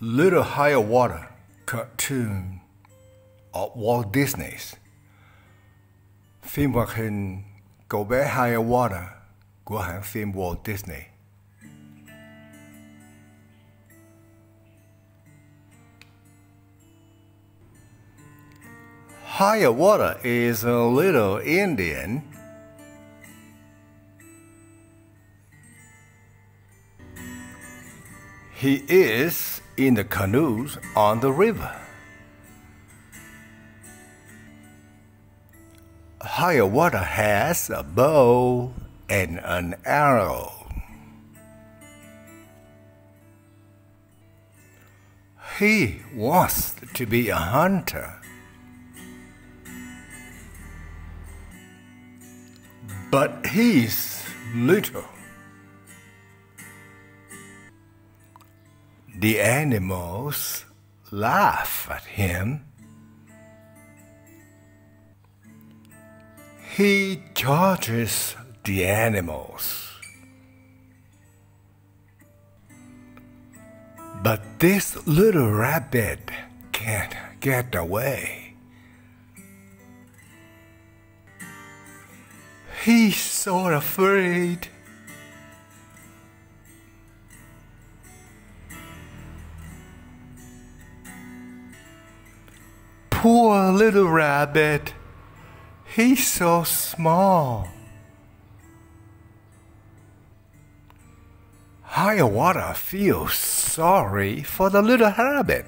Little Higher Water cartoon of Walt Disney's. Phim hoạt hình Cậu bé Higher Water của hãng phim Walt Disney. Higher Water is a little Indian. He is in the canoes on the river. Water has a bow and an arrow. He wants to be a hunter. But he's little. The animals laugh at him. He charges the animals. But this little rabbit can't get away. He's so afraid. Poor little rabbit. He's so small. Hiawatha feels sorry for the little rabbit.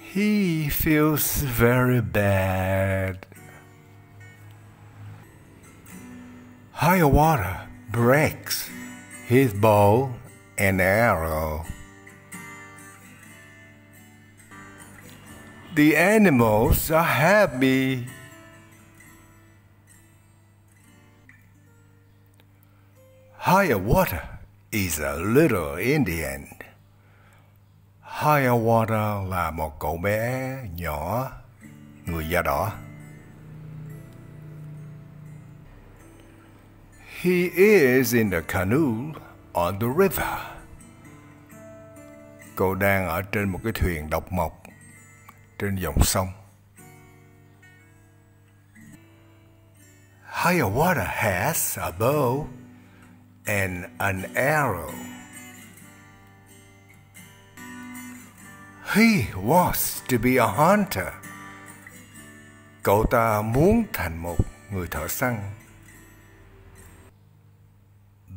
He feels very bad. Hiawatha breaks his bow and arrow. The animals are happy. Higher water is a little Indian. Higher water là một cậu bé nhỏ, người da đỏ. He is in the canoe on the river. Cậu đang ở trên một cái thuyền độc mộc trên dòng sông. Hiawatha has a bow and an arrow. He wants to be a hunter. Cậu ta muốn thành một người thợ săn.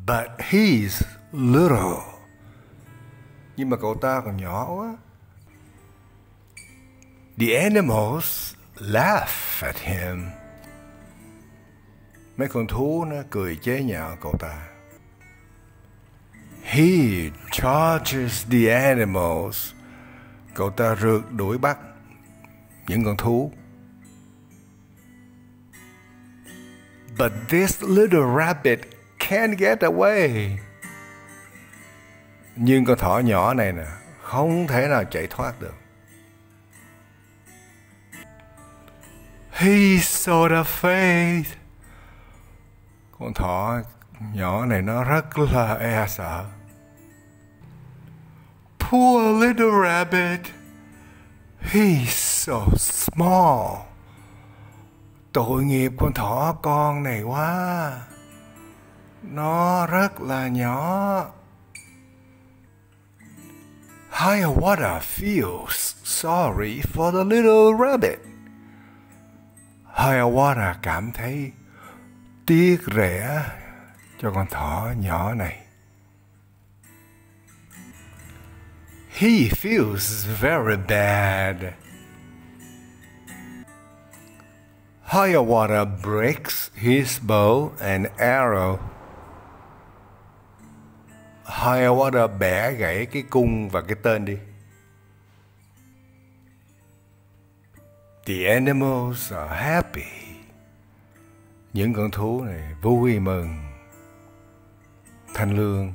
But he's little. Nhưng mà cậu ta còn nhỏ quá. The animals laugh at him. Mấy con thú nó cười chế nhạo cậu ta. He charges the animals. Cậu ta rượt đuổi bắt những con thú. But this little rabbit can't get away. Nhưng con thỏ nhỏ này nè, không thể nào chạy thoát được. He's so afraid. Con thỏ nhỏ này nó rất là e sợ. Poor little rabbit. He's so small. Tội nghiệp con thỏ con này quá. Nó rất là nhỏ. Hiawatha feels sorry for the little rabbit. Hayawara à cảm thấy tiếc rẻ cho con thỏ nhỏ này. He feels very bad. Hayawara à breaks his bow and arrow. Hayawara à bẻ gãy cái cung và cái tên đi. The animals are happy. Những con thú này vui mừng. Thanh lương